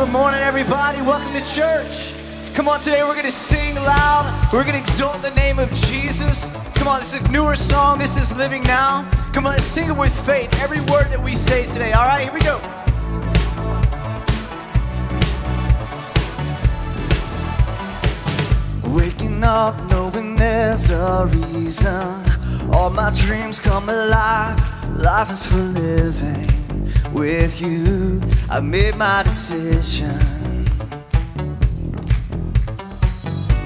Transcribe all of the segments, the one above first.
Good morning, everybody. Welcome to church. Come on, today we're going to sing loud. We're going to exalt the name of Jesus. Come on, this is a newer song. This is Living Now. Come on, let's sing it with faith. Every word that we say today. All right, here we go. Waking up knowing there's a reason. All my dreams come alive. Life is for living. With you, I made my decision.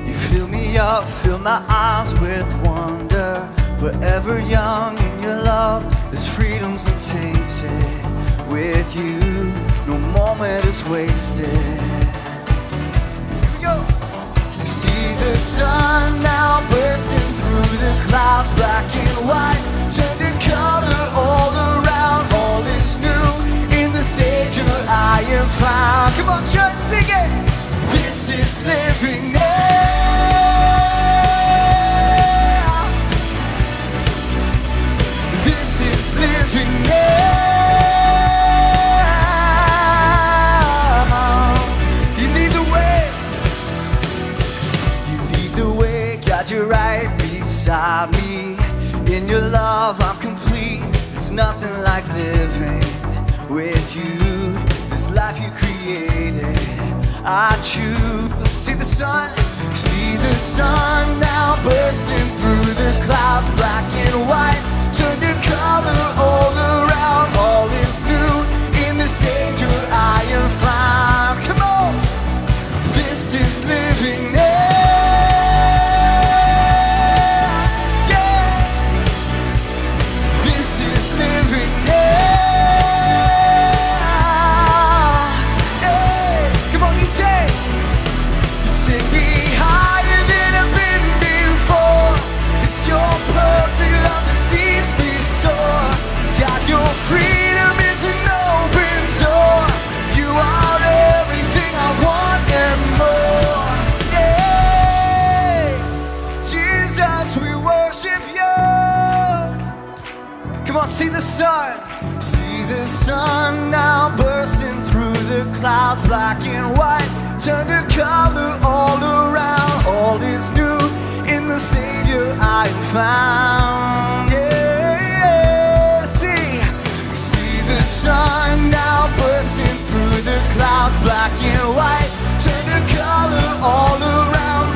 You fill me up, fill my eyes with wonder. Forever young in your love, this freedom's untainted. With you, no moment is wasted. The sun now bursting through the clouds, black and white, to color all around. All is new in the Savior I am found. Come on, church, sing it. This is living now. This is living now. You're right beside me. In your love, I'm complete. It's nothing like living with you. This life you created, I choose. See the sun, see the sun now bursting through the clouds, black and white. Turn the color all around. All is new in the Savior I am found. Come on. This is living see the sun. See the sun now bursting through the clouds, black and white. Turn to color all around. All is new in the Savior I am found. Yeah, see, see the sun now bursting through the clouds, black and white. Turn to color all around.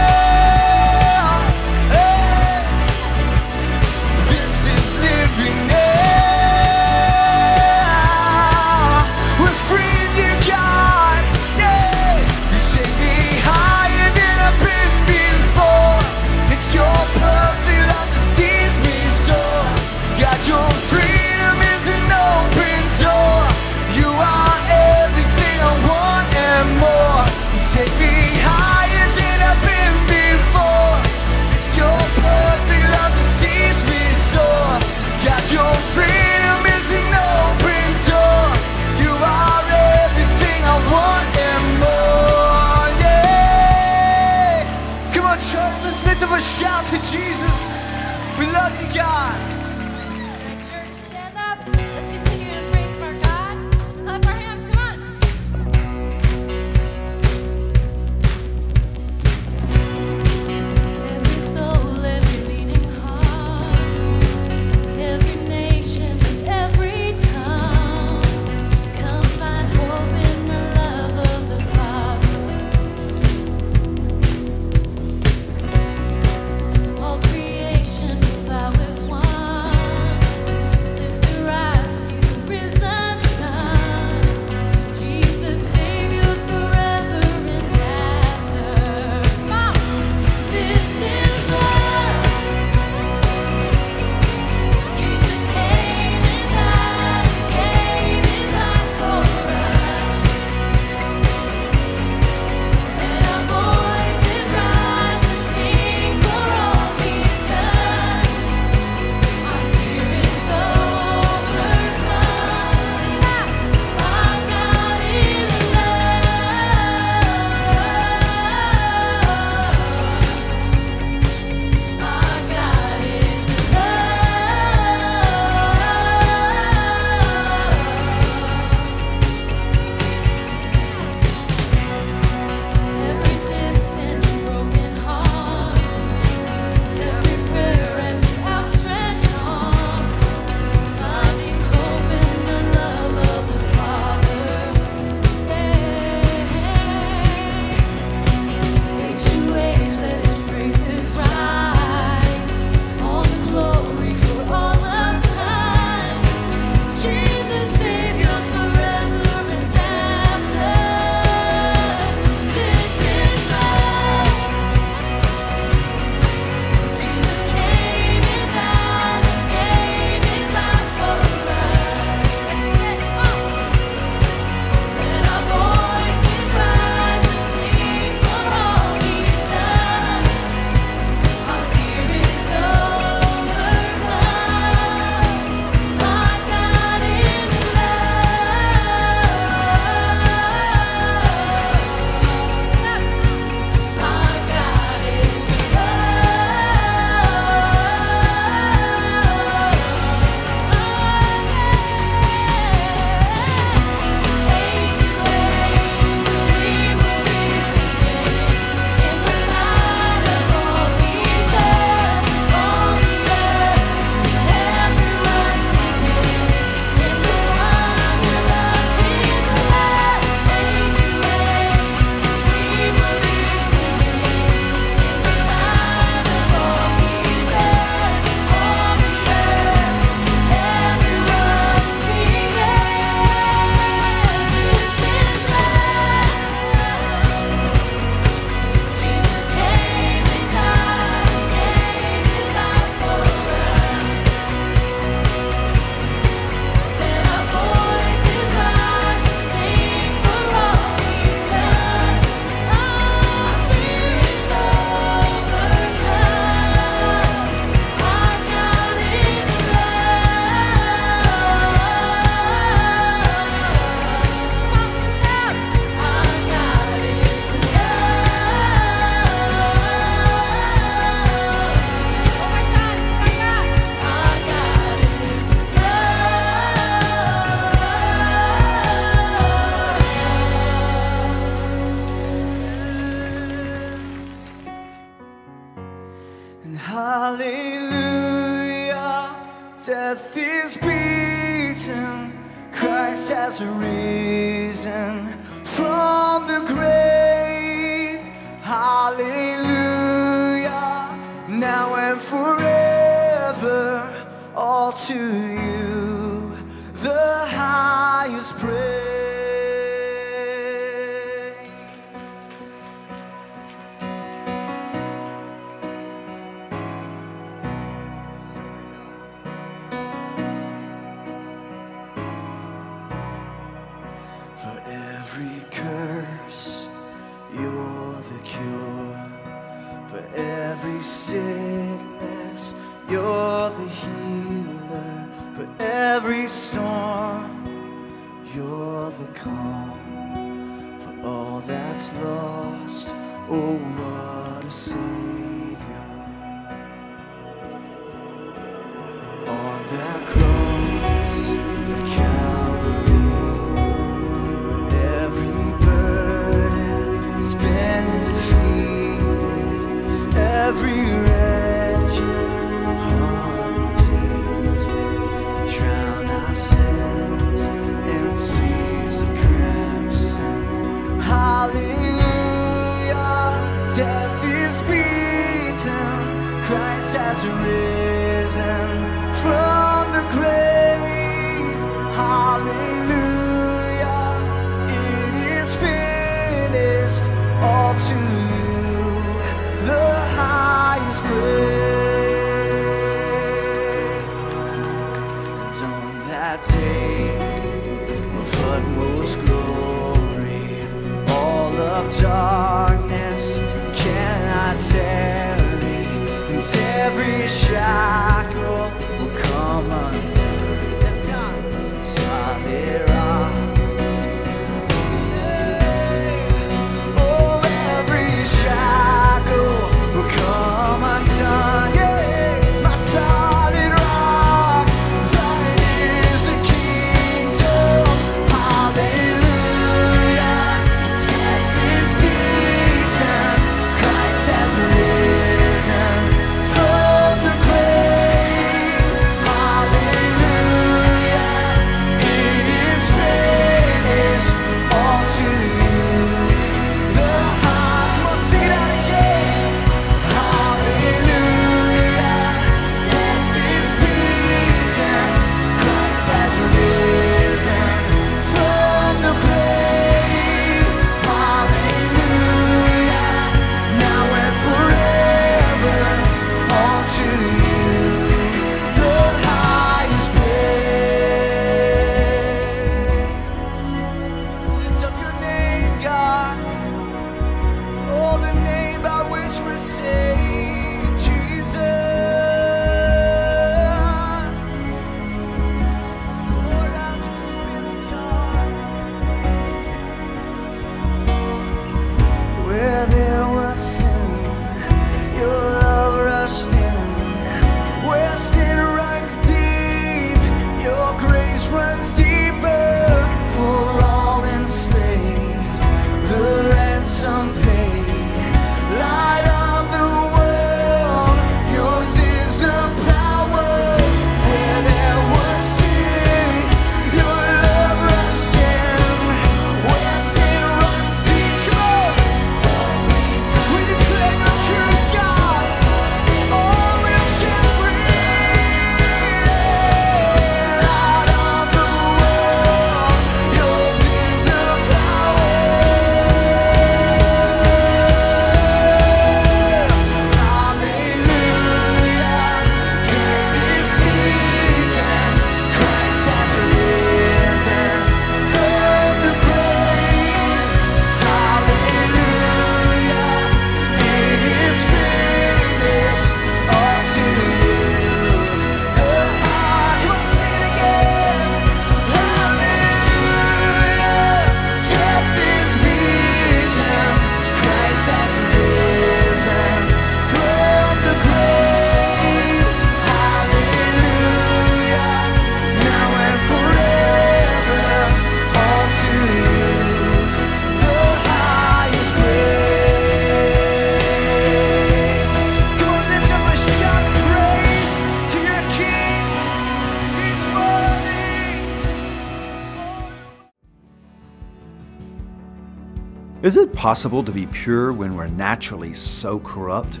Possible to be pure when we're naturally so corrupt?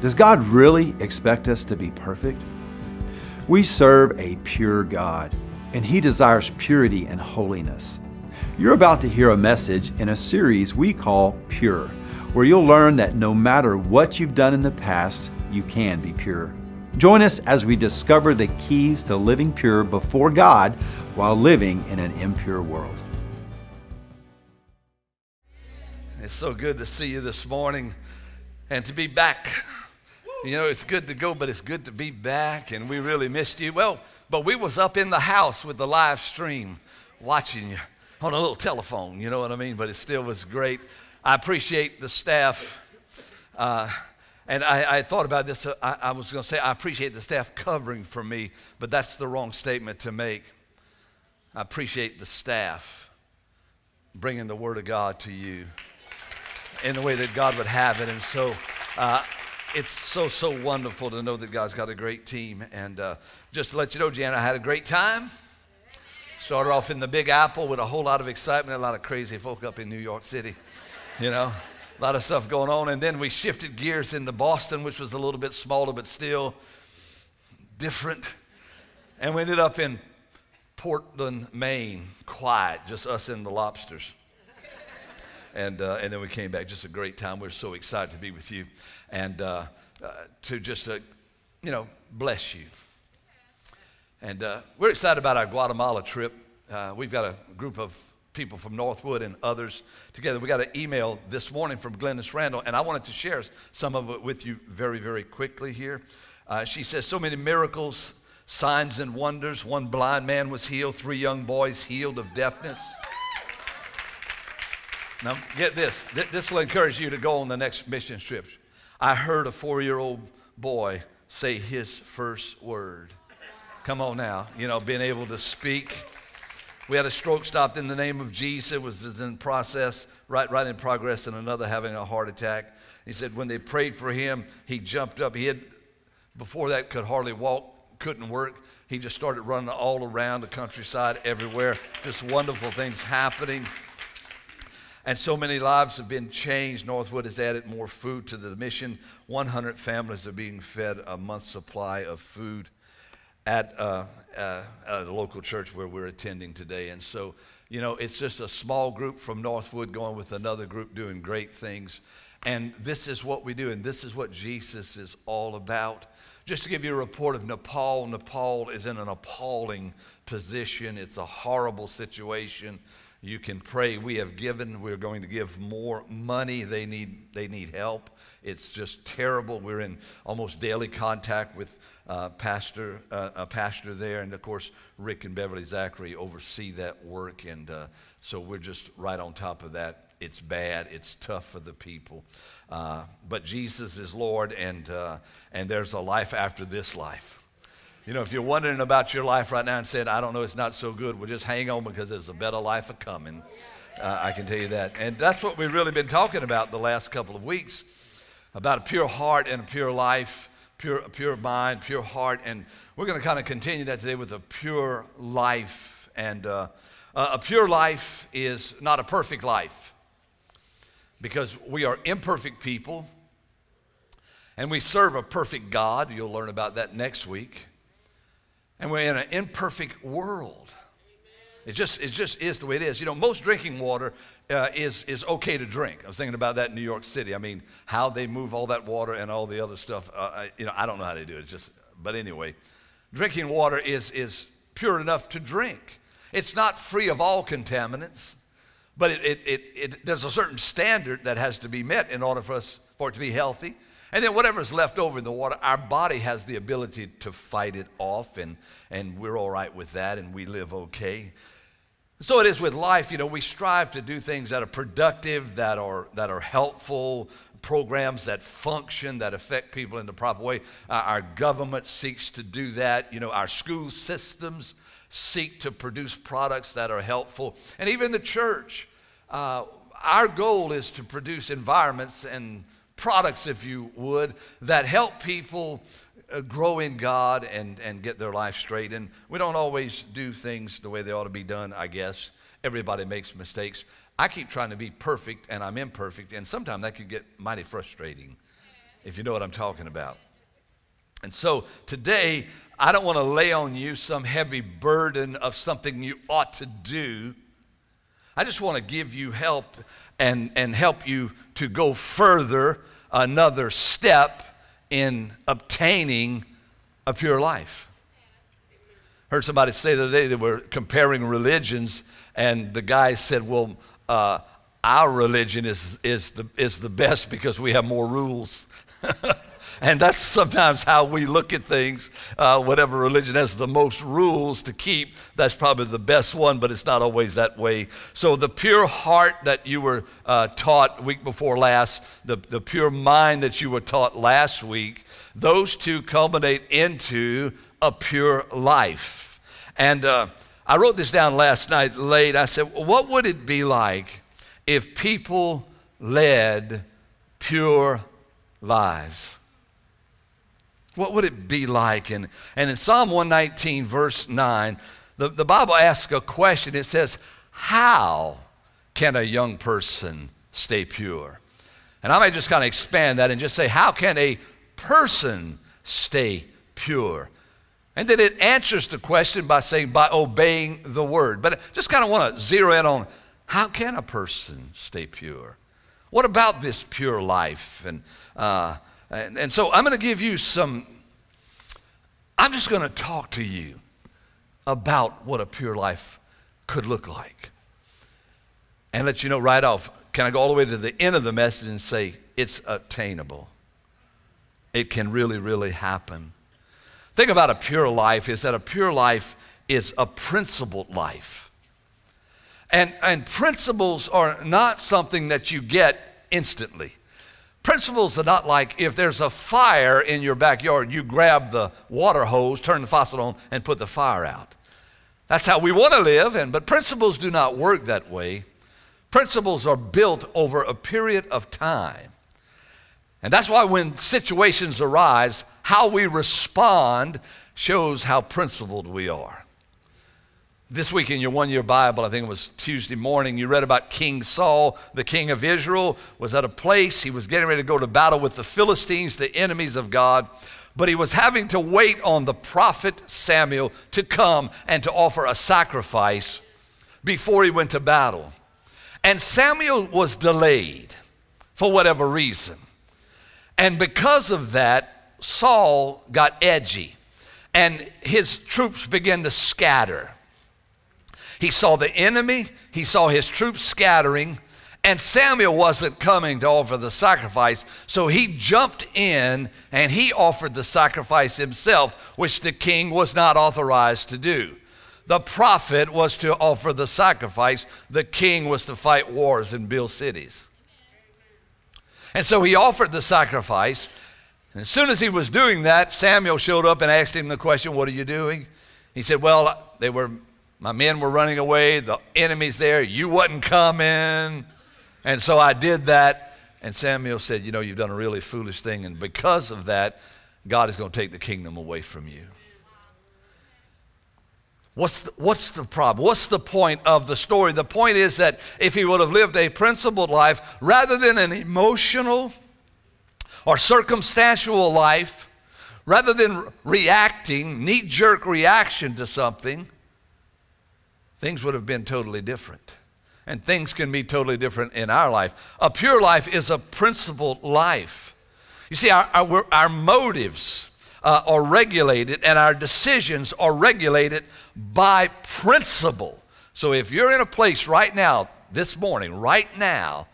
Does God really expect us to be perfect? We serve a pure God, and He desires purity and holiness. You're about to hear a message in a series we call Pure, where you'll learn that no matter what you've done in the past, you can be pure. Join us as we discover the keys to living pure before God while living in an impure world. It's so good to see you this morning and to be back. You know, it's good to go, but it's good to be back, and we really missed you. Well, but we was up in the house with the live stream watching you on a little telephone, you know what I mean? But it still was great. I appreciate the staff. Uh, and I, I, thought about this. I, I was going to say, I appreciate the staff covering for me, but that's the wrong statement to make. I appreciate the staff bringing the Word of God to you in the way that God would have it. And so uh, it's so, so wonderful to know that God's got a great team. And uh, just to let you know, Jan, I had a great time. Started off in the Big Apple with a whole lot of excitement, a lot of crazy folk up in New York City, you know, a lot of stuff going on. And then we shifted gears into Boston, which was a little bit smaller, but still different. And we ended up in Portland, Maine, quiet, just us and the lobsters and, uh, and then we came back. Just a great time. We're so excited to be with you and uh, uh, to just, uh, you know, bless you. And uh, we're excited about our Guatemala trip. Uh, we've got a group of people from Northwood and others together. We got an email this morning from Glennis Randall, and I wanted to share some of it with you very, very quickly here. she says, So many miracles, signs, and wonders. One blind man was healed, three young boys healed of deafness. Now, get this. This will encourage you to go on the next mission trip. I heard a four year old boy say his first word. Come on now, you know, being able to speak. We had a stroke stopped in the name of Jesus. It was in process, right, right in progress, and another having a heart attack. He said when they prayed for him, he jumped up. He had, before that, could hardly walk, couldn't work. He just started running all around the countryside, everywhere. Just wonderful things happening. And so many lives have been changed. Northwood has added more food to the mission. 100 families are being fed a month's supply of food at, uh, uh, at a local church where we're attending today. And so, you know, it's just a small group from Northwood going with another group doing great things. And this is what we do, and this is what Jesus is all about. Just to give you a report of Nepal, Nepal is in an appalling position. It's a horrible situation. You can pray. We have given. We're going to give more money. They need, they need help. It's just terrible. We're in almost daily contact with uh, pastor, uh, a pastor there. And of course, Rick and Beverly Zachary oversee that work. And uh, so we're just right on top of that. It's bad. It's tough for the people. Uh, but Jesus is Lord, and, uh, and there's a life after this life. You know, if you're wondering about your life right now and saying, I don't know, it's not so good, well, just hang on because there's a better life a coming. Uh, I can tell you that. And that's what we've really been talking about the last couple of weeks about a pure heart and a pure life, pure, pure mind, pure heart. And we're going to kind of continue that today with a pure life. And uh, a pure life is not a perfect life because we are imperfect people and we serve a perfect God. You'll learn about that next week. And we're in an imperfect world. It just, it just is the way it is. You know, most drinking water uh, is, is okay to drink. I was thinking about that in New York City. I mean, how they move all that water and all the other stuff. Uh, I, you know, I don't know how they do it. It's just, but anyway, drinking water is, is pure enough to drink. It's not free of all contaminants, but it, it, it, it, there's a certain standard that has to be met in order for us for it to be healthy. And then whatever's left over in the water, our body has the ability to fight it off, and, and we're all right with that, and we live okay. So it is with life, you know, we strive to do things that are productive, that are, that are helpful, programs that function, that affect people in the proper way. Uh, our government seeks to do that. You know, our school systems seek to produce products that are helpful. And even the church, uh, our goal is to produce environments and products, if you would, that help people uh, grow in God and, and get their life straight. And we don't always do things the way they ought to be done, I guess. Everybody makes mistakes. I keep trying to be perfect and I'm imperfect, and sometimes that can get mighty frustrating, if you know what I'm talking about. And so today, I don't want to lay on you some heavy burden of something you ought to do. I just want to give you help and, and help you to go further, another step in obtaining a pure life. Heard somebody say the other day they were comparing religions, and the guy said, Well, uh, our religion is, is, the, is the best because we have more rules. And that's sometimes how we look at things. Uh, whatever religion has the most rules to keep, that's probably the best one, but it's not always that way. So, the pure heart that you were uh, taught week before last, the, the pure mind that you were taught last week, those two culminate into a pure life. And uh, I wrote this down last night late. I said, What would it be like if people led pure lives? What would it be like? And, and in Psalm 119, verse 9, the, the Bible asks a question. It says, How can a young person stay pure? And I might just kind of expand that and just say, How can a person stay pure? And then it answers the question by saying, By obeying the word. But I just kind of want to zero in on how can a person stay pure? What about this pure life? And, uh, and, and so I'm going to give you some, I'm just going to talk to you about what a pure life could look like. And let you know right off, can I go all the way to the end of the message and say it's attainable? It can really, really happen. Think about a pure life is that a pure life is a principled life. And, and principles are not something that you get instantly. Principles are not like if there's a fire in your backyard, you grab the water hose, turn the faucet on, and put the fire out. That's how we want to live, and, but principles do not work that way. Principles are built over a period of time. And that's why when situations arise, how we respond shows how principled we are. This week in your one year Bible, I think it was Tuesday morning, you read about King Saul, the king of Israel, was at a place. He was getting ready to go to battle with the Philistines, the enemies of God. But he was having to wait on the prophet Samuel to come and to offer a sacrifice before he went to battle. And Samuel was delayed for whatever reason. And because of that, Saul got edgy and his troops began to scatter. He saw the enemy, he saw his troops scattering, and Samuel wasn't coming to offer the sacrifice. So he jumped in and he offered the sacrifice himself, which the king was not authorized to do. The prophet was to offer the sacrifice, the king was to fight wars and build cities. And so he offered the sacrifice. And as soon as he was doing that, Samuel showed up and asked him the question, What are you doing? He said, Well, they were my men were running away, the enemy's there, you wasn't coming. And so I did that. And Samuel said, You know, you've done a really foolish thing. And because of that, God is going to take the kingdom away from you. What's the, what's the problem? What's the point of the story? The point is that if he would have lived a principled life rather than an emotional or circumstantial life, rather than reacting, knee jerk reaction to something, things would have been totally different. And things can be totally different in our life. A pure life is a principled life. You see, our, our, our motives uh, are regulated and our decisions are regulated by principle. So if you're in a place right now, this morning, right now,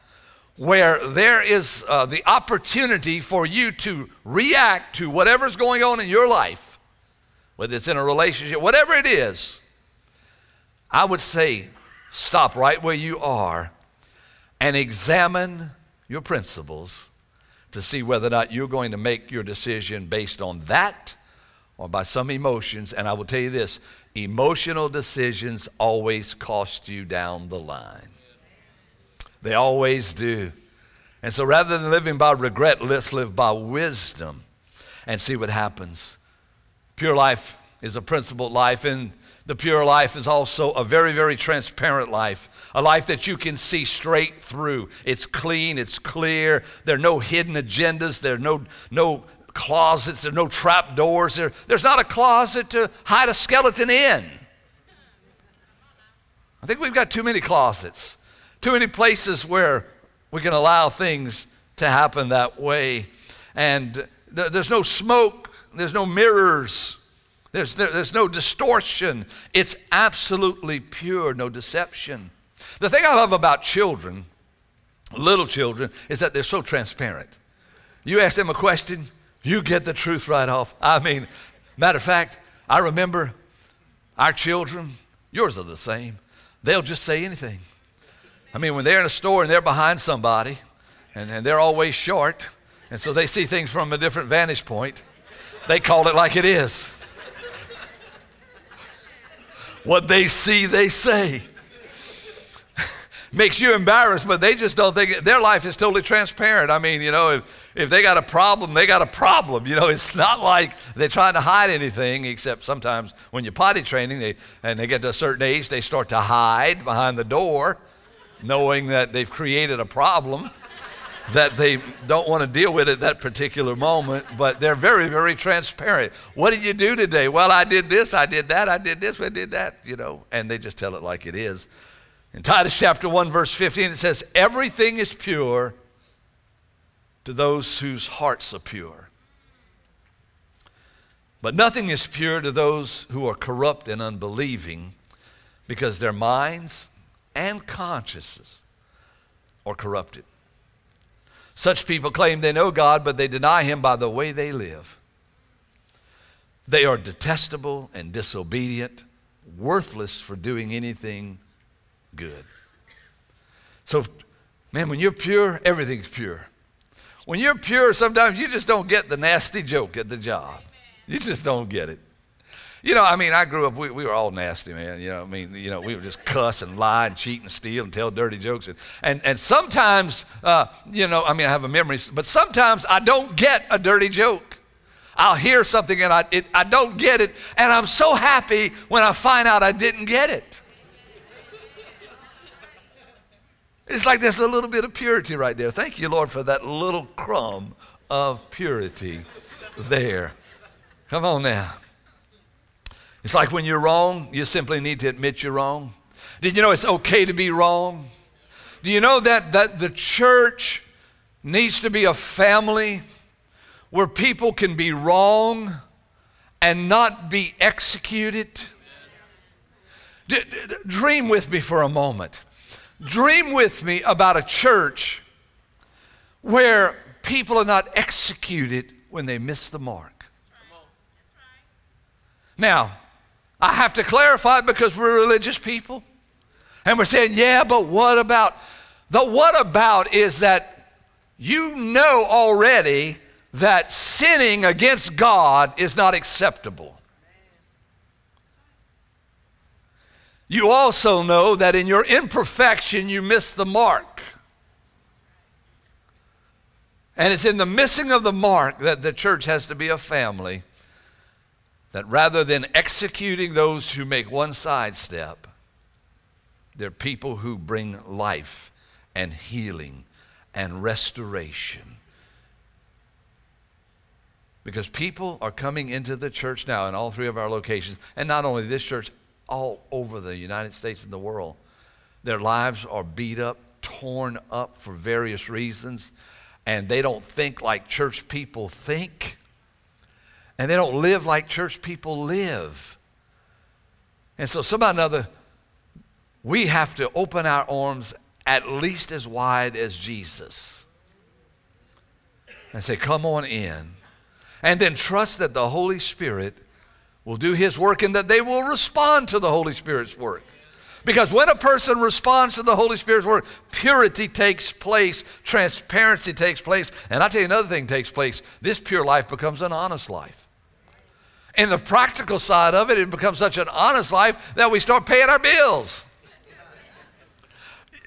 where there is uh, the opportunity for you to react to whatever's going on in your life, whether it's in a relationship, whatever it is, I would say stop right where you are and examine your principles to see whether or not you're going to make your decision based on that or by some emotions. And I will tell you this emotional decisions always cost you down the line. They always do. And so rather than living by regret, let's live by wisdom and see what happens. Pure life is a principled life, and the pure life is also a very, very transparent life, a life that you can see straight through. It's clean, it's clear. There are no hidden agendas, there are no, no closets, there are no trap doors. There, there's not a closet to hide a skeleton in. I think we've got too many closets, too many places where we can allow things to happen that way. And th- there's no smoke, there's no mirrors, there's, there, there's no distortion. It's absolutely pure, no deception. The thing I love about children, little children, is that they're so transparent. You ask them a question, you get the truth right off. I mean, matter of fact, I remember our children, yours are the same, they'll just say anything. I mean, when they're in a store and they're behind somebody, and, and they're always short, and so they see things from a different vantage point, they call it like it is. What they see, they say. Makes you embarrassed, but they just don't think their life is totally transparent. I mean, you know, if, if they got a problem, they got a problem. You know, it's not like they're trying to hide anything, except sometimes when you're potty training they, and they get to a certain age, they start to hide behind the door, knowing that they've created a problem that they don't want to deal with at that particular moment, but they're very, very transparent. What did you do today? Well, I did this, I did that, I did this, I did that, you know, and they just tell it like it is. In Titus chapter 1, verse 15, it says, Everything is pure to those whose hearts are pure. But nothing is pure to those who are corrupt and unbelieving because their minds and consciences are corrupted. Such people claim they know God, but they deny Him by the way they live. They are detestable and disobedient, worthless for doing anything good. So, man, when you're pure, everything's pure. When you're pure, sometimes you just don't get the nasty joke at the job. You just don't get it. You know, I mean, I grew up, we, we were all nasty, man. You know, I mean, you know, we would just cuss and lie and cheat and steal and tell dirty jokes. And, and, and sometimes, uh, you know, I mean, I have a memory, but sometimes I don't get a dirty joke. I'll hear something and I, it, I don't get it, and I'm so happy when I find out I didn't get it. It's like there's a little bit of purity right there. Thank you, Lord, for that little crumb of purity there. Come on now. It's like when you're wrong, you simply need to admit you're wrong. Did you know it's okay to be wrong? Do you know that, that the church needs to be a family where people can be wrong and not be executed? D- dream with me for a moment. Dream with me about a church where people are not executed when they miss the mark. Now, I have to clarify because we're religious people. And we're saying, yeah, but what about? The what about is that you know already that sinning against God is not acceptable. You also know that in your imperfection you miss the mark. And it's in the missing of the mark that the church has to be a family that rather than executing those who make one sidestep, they're people who bring life and healing and restoration. Because people are coming into the church now in all three of our locations, and not only this church, all over the United States and the world. Their lives are beat up, torn up for various reasons, and they don't think like church people think and they don't live like church people live. And so, somehow or another, we have to open our arms at least as wide as Jesus and say, Come on in. And then trust that the Holy Spirit will do His work and that they will respond to the Holy Spirit's work. Because when a person responds to the Holy Spirit's work, purity takes place, transparency takes place, and I tell you another thing takes place. This pure life becomes an honest life. In the practical side of it, it becomes such an honest life that we start paying our bills.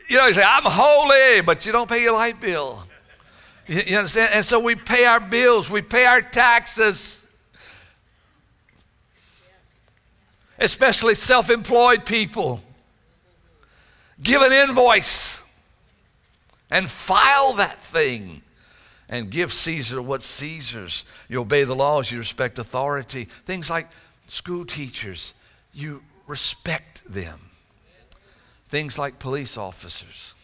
You know, you say, I'm holy, but you don't pay your light bill. You, you understand? And so we pay our bills, we pay our taxes. especially self employed people. Give an invoice and file that thing and give Caesar what Caesar's. You obey the laws, you respect authority. Things like school teachers, you respect them. Things like police officers.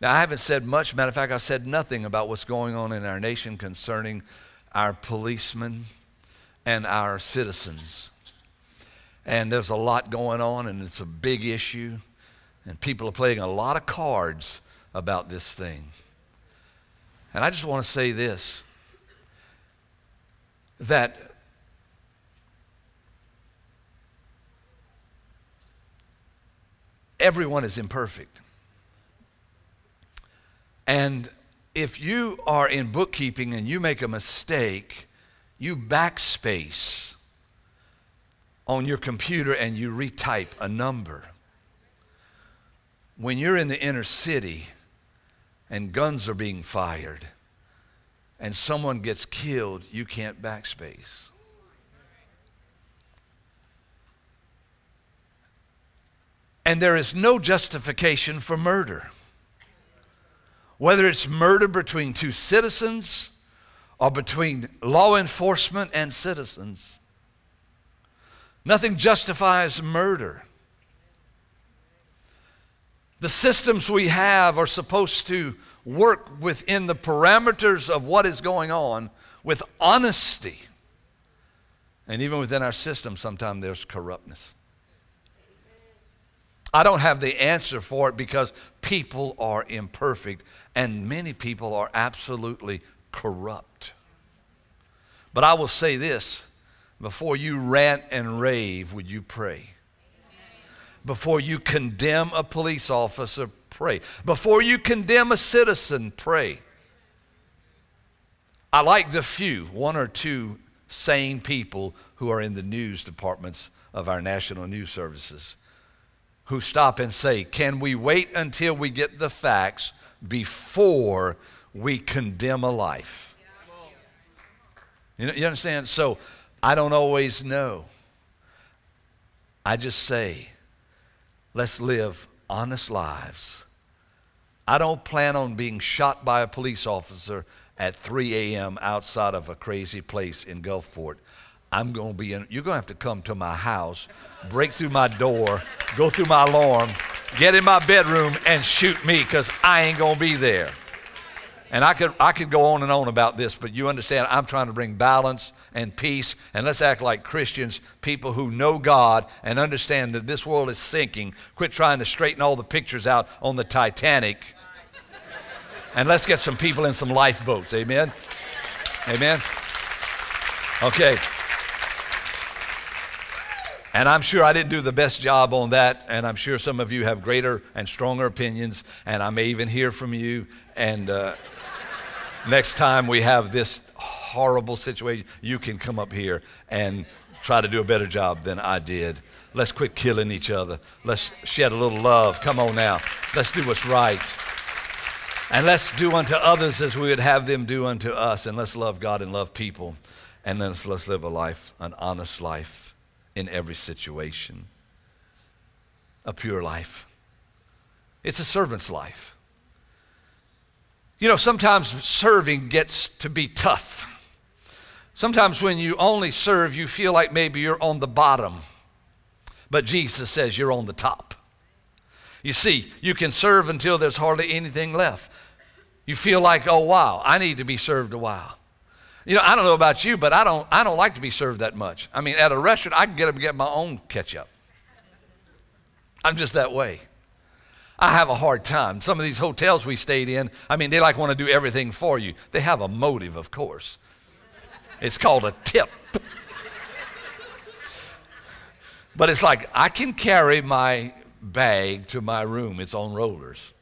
Now, I haven't said much. Matter of fact, I've said nothing about what's going on in our nation concerning our policemen and our citizens. And there's a lot going on, and it's a big issue. And people are playing a lot of cards about this thing. And I just want to say this that everyone is imperfect. And if you are in bookkeeping and you make a mistake, you backspace on your computer and you retype a number. When you're in the inner city and guns are being fired and someone gets killed, you can't backspace. And there is no justification for murder. Whether it's murder between two citizens or between law enforcement and citizens, nothing justifies murder. The systems we have are supposed to work within the parameters of what is going on with honesty. And even within our system, sometimes there's corruptness. I don't have the answer for it because people are imperfect and many people are absolutely corrupt. But I will say this before you rant and rave, would you pray? Before you condemn a police officer, pray. Before you condemn a citizen, pray. I like the few, one or two sane people who are in the news departments of our national news services who stop and say, Can we wait until we get the facts before we condemn a life? You, know, you understand? So I don't always know. I just say, let's live honest lives. I don't plan on being shot by a police officer at 3 a.m. outside of a crazy place in Gulfport. I'm going to be in, you're going to have to come to my house, break through my door, go through my alarm, get in my bedroom, and shoot me because I ain't going to be there. And I could, I could go on and on about this, but you understand, I'm trying to bring balance and peace, and let's act like Christians, people who know God and understand that this world is sinking. Quit trying to straighten all the pictures out on the Titanic. And let's get some people in some lifeboats. Amen? Amen? Okay. And I'm sure I didn't do the best job on that, and I'm sure some of you have greater and stronger opinions, and I may even hear from you. And uh, next time we have this horrible situation, you can come up here and try to do a better job than I did. Let's quit killing each other. Let's shed a little love. Come on now. Let's do what's right. And let's do unto others as we would have them do unto us. And let's love God and love people. And let's, let's live a life, an honest life in every situation. A pure life. It's a servant's life. You know, sometimes serving gets to be tough. Sometimes when you only serve, you feel like maybe you're on the bottom, but Jesus says you're on the top. You see, you can serve until there's hardly anything left. You feel like, oh, wow, I need to be served a while. You know, I don't know about you, but I don't, I don't like to be served that much. I mean, at a restaurant, I can get up and get my own ketchup. I'm just that way. I have a hard time. Some of these hotels we stayed in, I mean, they like want to do everything for you. They have a motive, of course. It's called a tip. But it's like, I can carry my bag to my room, it's on rollers.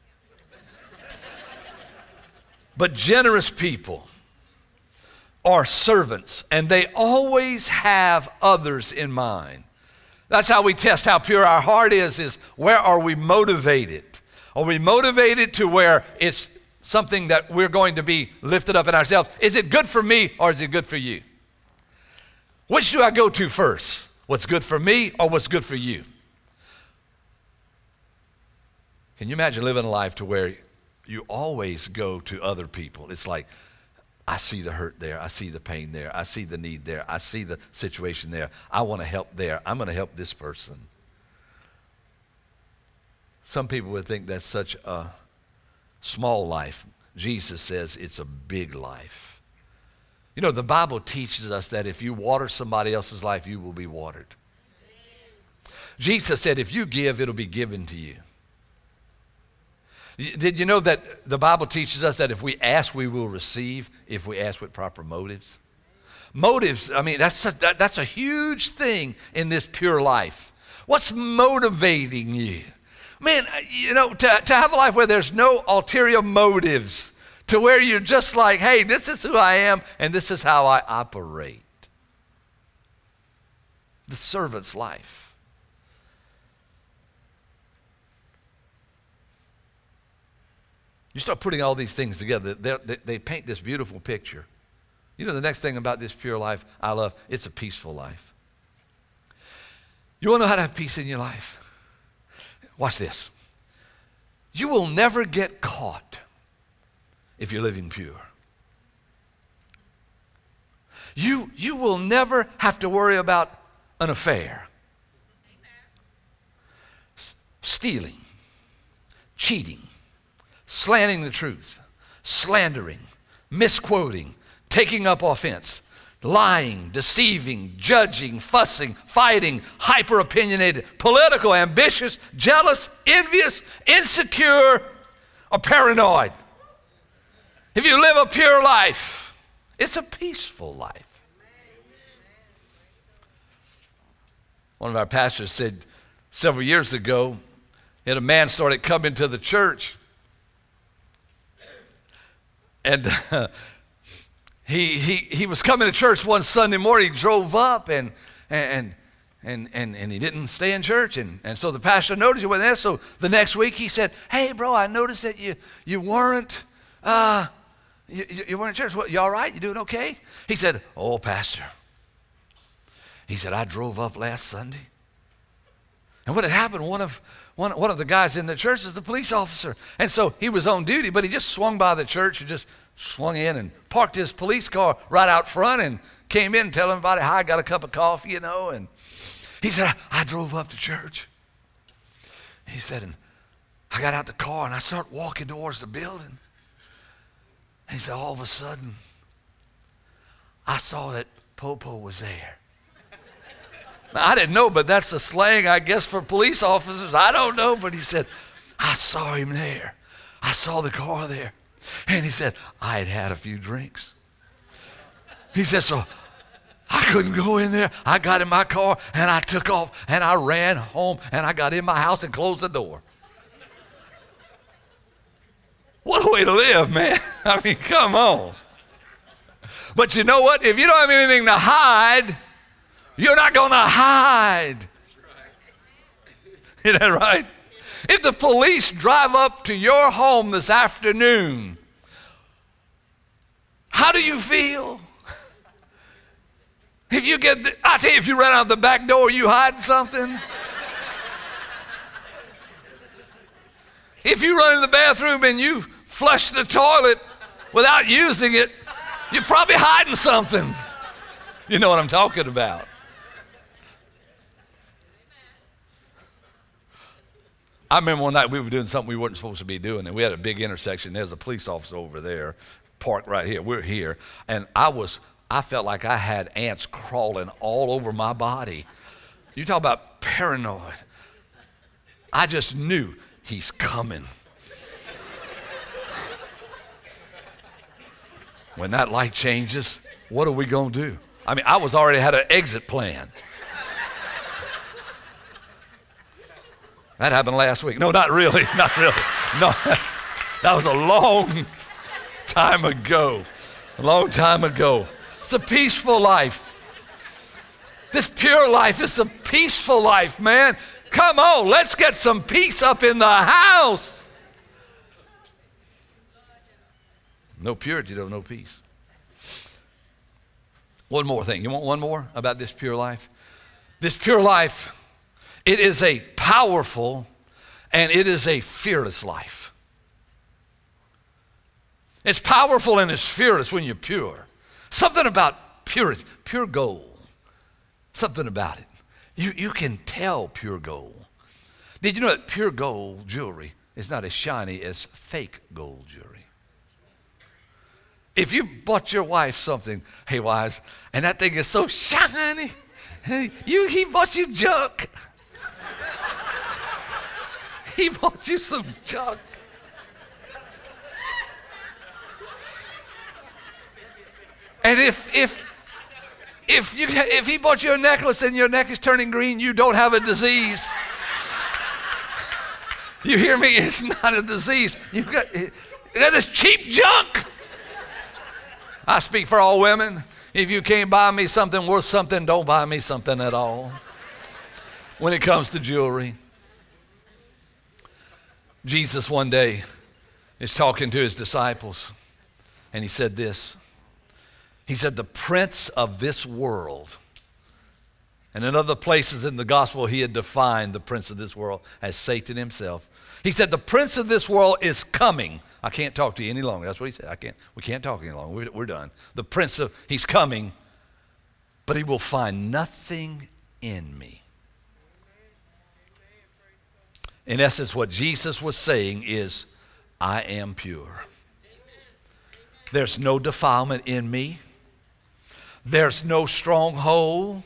But generous people are servants, and they always have others in mind. That's how we test how pure our heart is, is where are we motivated? Are we motivated to where it's something that we're going to be lifted up in ourselves? Is it good for me or is it good for you? Which do I go to first? What's good for me or what's good for you? Can you imagine living a life to where you always go to other people? It's like, I see the hurt there. I see the pain there. I see the need there. I see the situation there. I want to help there. I'm going to help this person. Some people would think that's such a small life. Jesus says it's a big life. You know, the Bible teaches us that if you water somebody else's life, you will be watered. Jesus said, if you give, it'll be given to you. Did you know that the Bible teaches us that if we ask, we will receive if we ask with proper motives? Motives, I mean, that's a, that, that's a huge thing in this pure life. What's motivating you? Man, uh, you know, to, to have a life where there's no ulterior motives, to where you're just like, hey, this is who I am and this is how I operate. The servant's life. You start putting all these things together, they, they paint this beautiful picture. You know, the next thing about this pure life I love, it's a peaceful life. You want to know how to have peace in your life? Watch this. You will never get caught if you're living pure. You, you will never have to worry about an affair, stealing, cheating, slanting the truth, slandering, misquoting, taking up offense, lying, deceiving, judging, fussing, fighting, hyper opinionated, political, ambitious, jealous, envious, insecure, or paranoid. If you live a pure life, it's a peaceful life. One of our pastors said several years ago, and a man started coming to the church and uh, he, he, he was coming to church one Sunday morning. He drove up and, and, and, and, and he didn't stay in church. And, and so the pastor noticed he there. So the next week he said, Hey, bro, I noticed that you, you weren't. Uh, you, you weren't in church. What, you all right? You doing okay? He said, Oh, Pastor. He said, I drove up last Sunday. And what had happened, one of, one, one of the guys in the church is the police officer. And so he was on duty, but he just swung by the church and just swung in and parked his police car right out front and came in telling everybody, hi, I got a cup of coffee, you know. And he said, I, I drove up to church. He said, and I got out the car and I started walking towards the building. And he said, all of a sudden, I saw that Popo was there. I didn't know, but that's the slang, I guess, for police officers. I don't know, but he said, I saw him there. I saw the car there. And he said, I had had a few drinks. He said, so I couldn't go in there. I got in my car and I took off and I ran home and I got in my house and closed the door. What a way to live, man. I mean, come on. But you know what? If you don't have anything to hide, you're not going to hide. Isn't that right? If the police drive up to your home this afternoon, how do you feel? If you get, the, I tell you, if you run out the back door, you hide something. if you run in the bathroom and you flush the toilet without using it, you're probably hiding something. You know what I'm talking about. I remember one night we were doing something we weren't supposed to be doing, and we had a big intersection. There's a police officer over there, parked right here. We're here, and I was, I felt like I had ants crawling all over my body. You talk about paranoid. I just knew he's coming. when that light changes, what are we going to do? I mean, I was already had an exit plan. That happened last week. No, not really. Not really. No, that was a long time ago. A long time ago. It's a peaceful life. This pure life is a peaceful life, man. Come on, let's get some peace up in the house. No purity, though, no peace. One more thing. You want one more about this pure life? This pure life, it is a powerful and it is a fearless life. It's powerful and it's fearless when you're pure. Something about purity, pure gold. Something about it. You, you can tell pure gold. Did you know that pure gold jewelry is not as shiny as fake gold jewelry? If you bought your wife something, hey, wise, and that thing is so shiny, hey, you, he bought you junk. he bought you some junk. And if, if, if, you, if he bought you a necklace and your neck is turning green, you don't have a disease. You hear me? It's not a disease. You've got, you got this cheap junk. I speak for all women. If you can't buy me something worth something, don't buy me something at all. When it comes to jewelry, Jesus one day is talking to his disciples, and he said this. He said, The prince of this world. And in other places in the gospel, he had defined the prince of this world as Satan himself. He said, The prince of this world is coming. I can't talk to you any longer. That's what he said. I can't, we can't talk any longer. We're, we're done. The prince of, he's coming, but he will find nothing in me. In essence, what Jesus was saying is, I am pure. There's no defilement in me. There's no stronghold.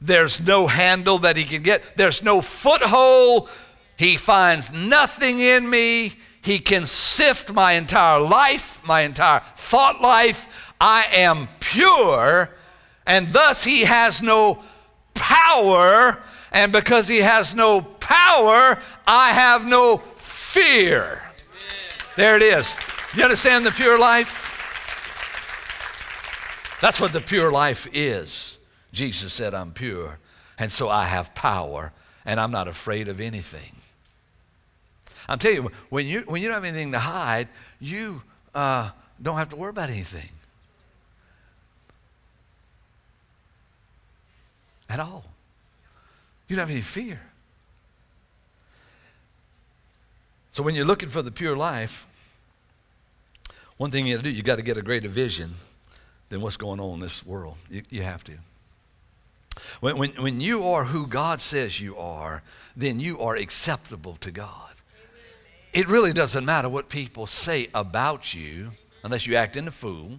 There's no handle that he can get. There's no foothold. He finds nothing in me. He can sift my entire life, my entire thought life. I am pure, and thus he has no power. And because he has no power, I have no fear. There it is. You understand the pure life? That's what the pure life is. Jesus said, I'm pure, and so I have power, and I'm not afraid of anything. I'm telling you, when you, when you don't have anything to hide, you uh, don't have to worry about anything at all. You don't have any fear. So when you're looking for the pure life, one thing you got to do, you got to get a greater vision than what's going on in this world. You, you have to. When, when, when you are who God says you are, then you are acceptable to God. It really doesn't matter what people say about you, unless you act in a fool.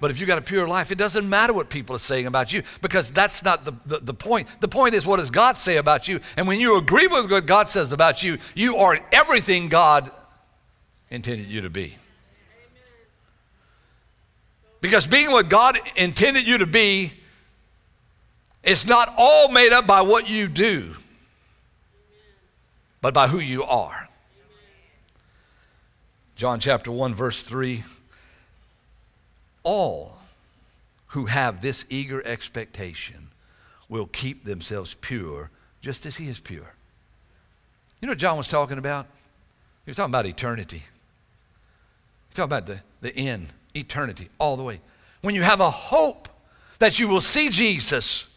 But if you got a pure life, it doesn't matter what people are saying about you because that's not the, the, the, point. The point is, what does God say about you? And when you agree with what God says about you, you are everything God intended you to be. Because being what God intended you to be is not all made up by what you do, but by who you are. John chapter 1, verse 3 All who have this eager expectation will keep themselves pure just as He is pure. You know what John was talking about? He was talking about eternity. He's talking about the, the end, eternity, all the way. When you have a hope that you will see Jesus,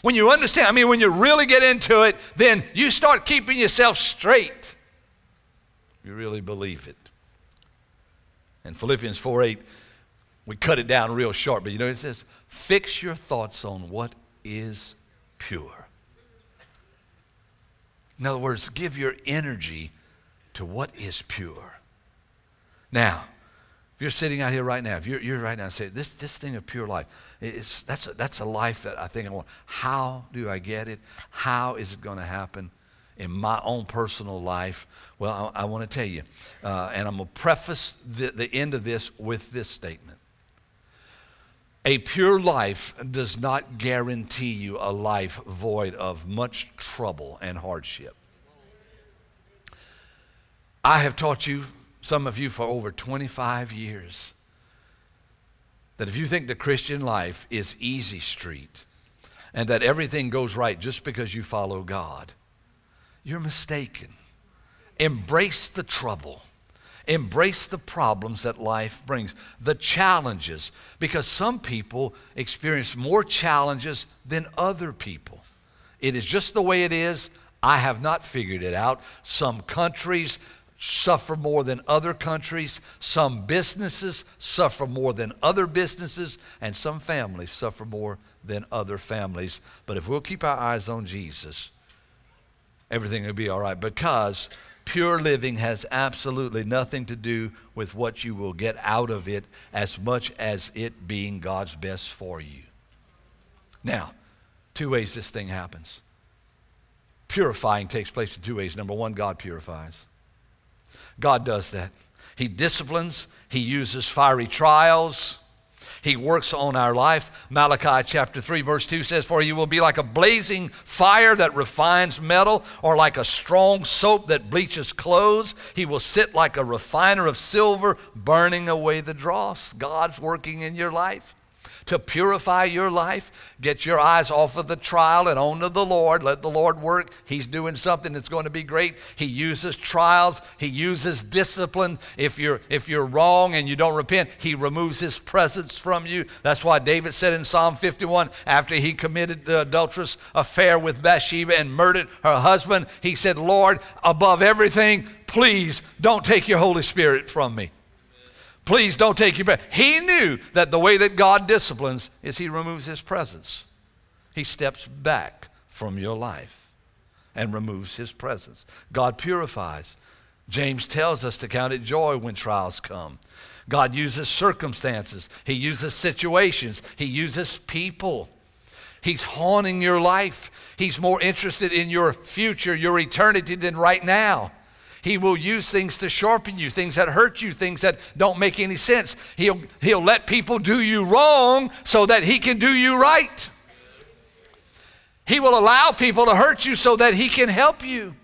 when you understand, I mean, when you really get into it, then you start keeping yourself straight. You really believe it. In Philippians 4 8, we cut it down real short, but you know it says? Fix your thoughts on what is pure. In other words, give your energy to what is pure. Now, if you're sitting out here right now, if you're, you're right now saying, this, this thing of pure life, it's, that's, a, that's a life that I think I want. How do I get it? How is it going to happen in my own personal life? Well, I, I want to tell you, uh, and I'm going to preface the, the end of this with this statement. A pure life does not guarantee you a life void of much trouble and hardship. I have taught you, some of you, for over 25 years, that if you think the Christian life is easy street and that everything goes right just because you follow God, you're mistaken. Embrace the trouble. Embrace the problems that life brings, the challenges, because some people experience more challenges than other people. It is just the way it is. I have not figured it out. Some countries suffer more than other countries, some businesses suffer more than other businesses, and some families suffer more than other families. But if we'll keep our eyes on Jesus, everything will be all right because pure living has absolutely nothing to do with what you will get out of it as much as it being God's best for you. Now, two ways this thing happens. Purifying takes place in two ways. Number one, God purifies. God does that. He disciplines, He uses fiery trials. He works on our life. Malachi chapter 3, verse 2 says, For you will be like a blazing fire that refines metal, or like a strong soap that bleaches clothes. He will sit like a refiner of silver, burning away the dross. God's working in your life to purify your life. Get your eyes off of the trial and onto the Lord. Let the Lord work. He's doing something that's going to be great. He uses trials. He uses discipline. If you're if you're wrong and you don't repent, he removes his presence from you. That's why David said in Psalm 51 after he committed the adulterous affair with Bathsheba and murdered her husband, he said, "Lord, above everything, please don't take your Holy Spirit from me." Please don't take your breath. He knew that the way that God disciplines is He removes His presence. He steps back from your life and removes His presence. God purifies. James tells us to count it joy when trials come. God uses circumstances, He uses situations, He uses people. He's haunting your life. He's more interested in your future, your eternity, than right now. He will use things to sharpen you, things that hurt you, things that don't make any sense. He'll, he'll let people do you wrong so that He can do you right. He will allow people to hurt you so that He can help you.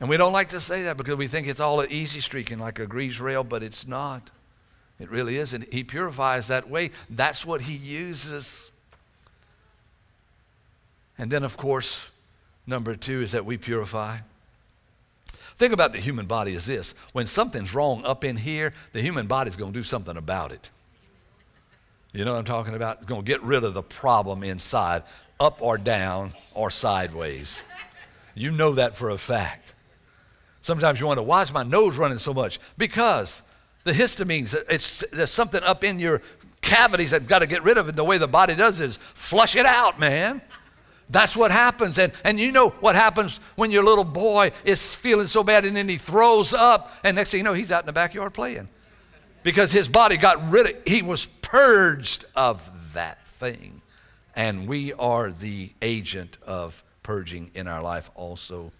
And we don't like to say that because we think it's all easy streaking like a grease rail, but it's not. It really isn't. He purifies that way. That's what He uses. And then, of course, number two is that we purify. Think about the human body as this when something's wrong up in here, the human body's going to do something about it. You know what I'm talking about? It's going to get rid of the problem inside, up or down or sideways. You know that for a fact. Sometimes you wonder, why is my nose running so much? Because the histamines, it's, there's something up in your cavities that's got to get rid of it. The way the body does is flush it out, man. That's what happens. And, and you know what happens when your little boy is feeling so bad and then he throws up, and next thing you know, he's out in the backyard playing. Because his body got rid of he was purged of that thing. And we are the agent of purging in our life also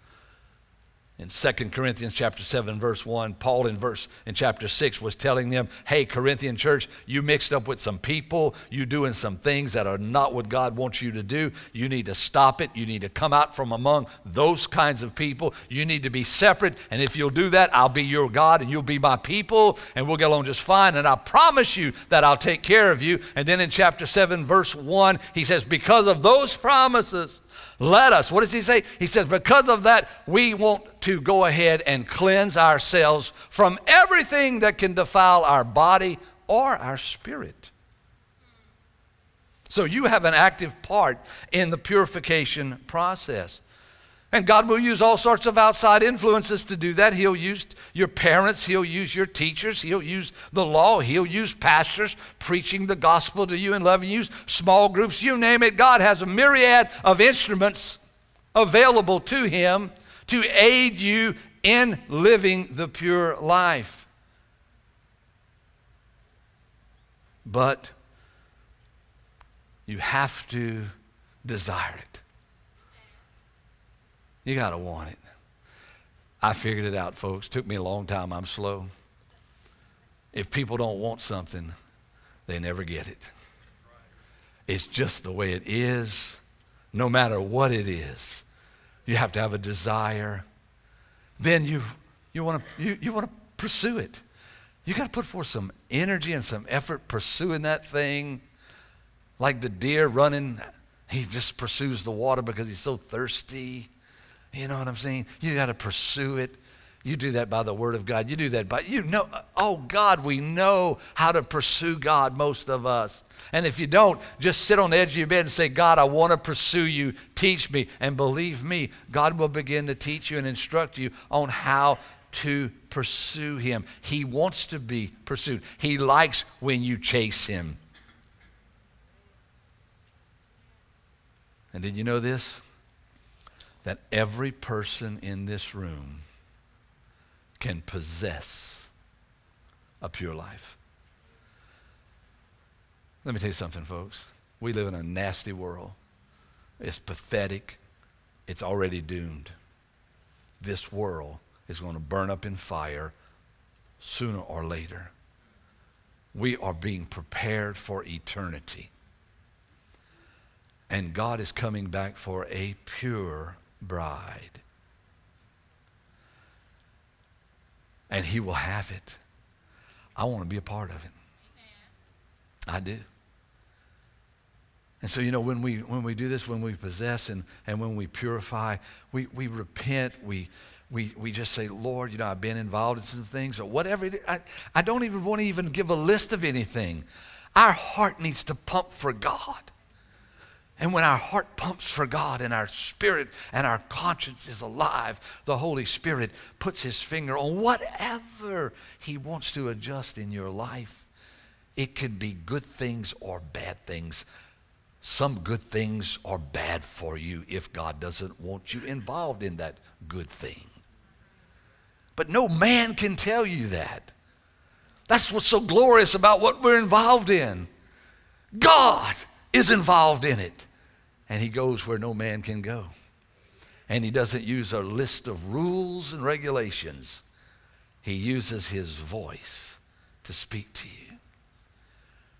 in 2 Corinthians chapter 7 verse 1, Paul in verse in chapter 6 was telling them, "Hey Corinthian church, you mixed up with some people, you doing some things that are not what God wants you to do. You need to stop it. You need to come out from among those kinds of people. You need to be separate, and if you'll do that, I'll be your God and you'll be my people, and we'll get along just fine, and I promise you that I'll take care of you." And then in chapter 7 verse 1, he says, "Because of those promises, let us, what does he say? He says, because of that, we want to go ahead and cleanse ourselves from everything that can defile our body or our spirit. So you have an active part in the purification process. And God will use all sorts of outside influences to do that. He'll use your parents, He'll use your teachers, He'll use the law, He'll use pastors preaching the gospel to you and loving you, small groups, you name it. God has a myriad of instruments available to Him to aid you in living the pure life. But you have to desire it. You got to want it. I figured it out, folks. Took me a long time. I'm slow. If people don't want something, they never get it. It's just the way it is, no matter what it is. You have to have a desire. Then you, you want to you, you wanna pursue it. You got to put forth some energy and some effort pursuing that thing. Like the deer running, he just pursues the water because he's so thirsty. You know what I'm saying? You got to pursue it. You do that by the word of God. You do that by, you know, oh God, we know how to pursue God, most of us. And if you don't, just sit on the edge of your bed and say, God, I want to pursue you. Teach me. And believe me, God will begin to teach you and instruct you on how to pursue Him. He wants to be pursued, He likes when you chase Him. And did you know this? That every person in this room can possess a pure life. Let me tell you something, folks. We live in a nasty world. It's pathetic. It's already doomed. This world is going to burn up in fire sooner or later. We are being prepared for eternity. And God is coming back for a pure bride. And He will have it. I want to be a part of it. I do. And so, you know, when we, when we do this, when we possess and, and when we purify, we, we repent, we, we, we just say, Lord, you know, I've been involved in some things or whatever. It is. I, I don't even want to even give a list of anything. Our heart needs to pump for God. And when our heart pumps for God and our spirit and our conscience is alive, the Holy Spirit puts his finger on whatever he wants to adjust in your life. It could be good things or bad things. Some good things are bad for you if God doesn't want you involved in that good thing. But no man can tell you that. That's what's so glorious about what we're involved in. God is involved in it. And he goes where no man can go. And he doesn't use a list of rules and regulations. He uses his voice to speak to you.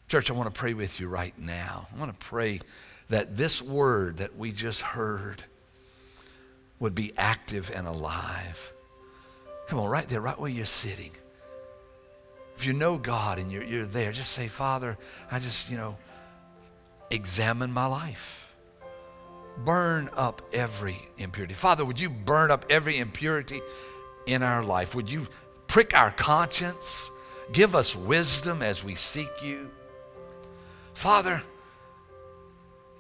Church, I want to pray with you right now. I want to pray that this word that we just heard would be active and alive. Come on, right there, right where you're sitting. If you know God and you're, you're there, just say, Father, I just, you know, examine my life burn up every impurity. Father, would you burn up every impurity in our life? Would you prick our conscience? Give us wisdom as we seek you. Father,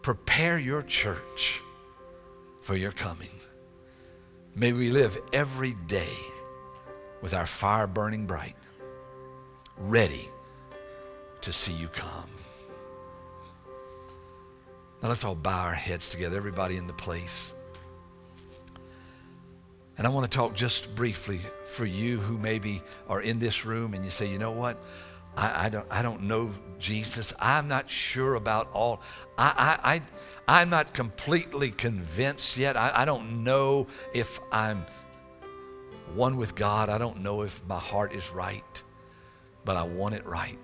prepare your church for your coming. May we live every day with our fire burning bright, ready to see you come. Now let's all bow our heads together, everybody in the place. And I want to talk just briefly for you who maybe are in this room and you say, you know what? I, I, don't, I don't know Jesus. I'm not sure about all. I, I, I, I'm not completely convinced yet. I, I don't know if I'm one with God. I don't know if my heart is right, but I want it right.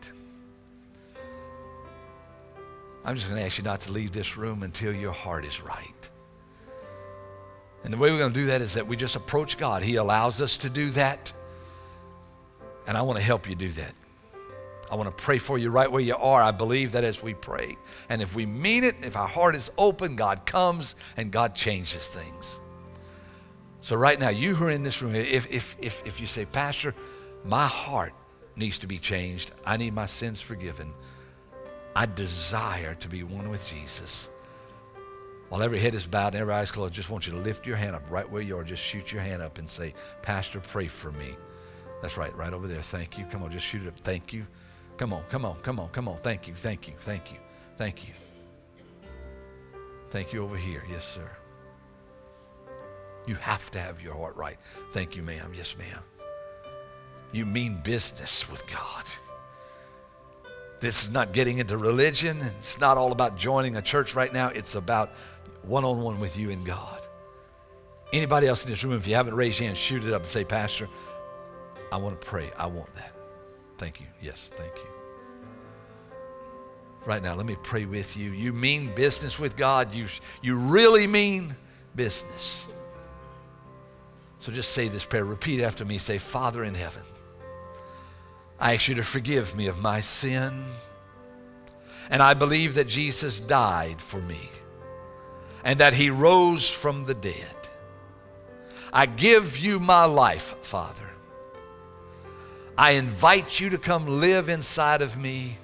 I'm just going to ask you not to leave this room until your heart is right. And the way we're going to do that is that we just approach God. He allows us to do that. And I want to help you do that. I want to pray for you right where you are. I believe that as we pray. And if we mean it, if our heart is open, God comes and God changes things. So, right now, you who are in this room, if, if, if, if you say, Pastor, my heart needs to be changed, I need my sins forgiven. I desire to be one with Jesus. While every head is bowed and every eye is closed, I just want you to lift your hand up right where you are. Just shoot your hand up and say, Pastor, pray for me. That's right, right over there. Thank you. Come on, just shoot it up. Thank you. Come on, come on, come on, come on. Thank you, thank you, thank you, thank you. Thank you over here. Yes, sir. You have to have your heart right. Thank you, ma'am. Yes, ma'am. You mean business with God. This is not getting into religion. It's not all about joining a church right now. It's about one on one with you and God. Anybody else in this room, if you haven't raised your hand, shoot it up and say, Pastor, I want to pray. I want that. Thank you. Yes, thank you. Right now, let me pray with you. You mean business with God. You, you really mean business. So just say this prayer. Repeat after me. Say, Father in heaven. I ask you to forgive me of my sin. And I believe that Jesus died for me and that he rose from the dead. I give you my life, Father. I invite you to come live inside of me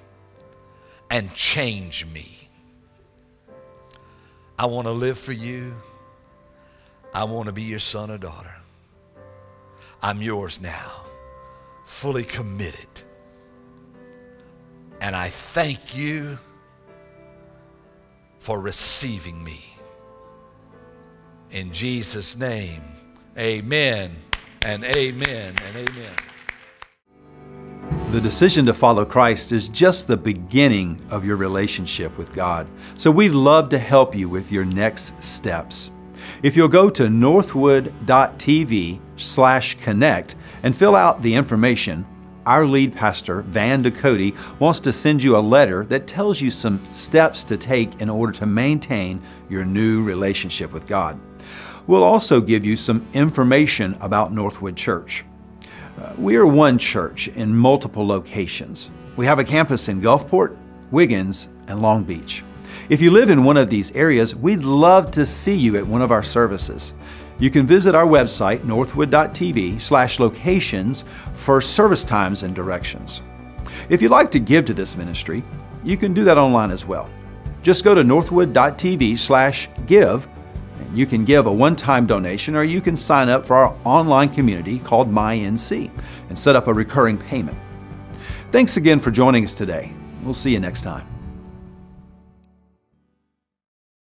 and change me. I want to live for you. I want to be your son or daughter. I'm yours now, fully committed. And I thank you for receiving me. In Jesus' name, amen and amen and amen. The decision to follow Christ is just the beginning of your relationship with God. So we'd love to help you with your next steps. If you'll go to northwood.tv slash connect and fill out the information, our lead pastor, Van Ducote, wants to send you a letter that tells you some steps to take in order to maintain your new relationship with God. We'll also give you some information about Northwood Church. Uh, we are one church in multiple locations. We have a campus in Gulfport, Wiggins, and Long Beach. If you live in one of these areas, we'd love to see you at one of our services. You can visit our website, northwood.tv slash locations for service times and directions. If you'd like to give to this ministry, you can do that online as well. Just go to northwood.tv slash give and you can give a one-time donation or you can sign up for our online community called MyNC and set up a recurring payment. Thanks again for joining us today. We'll see you next time.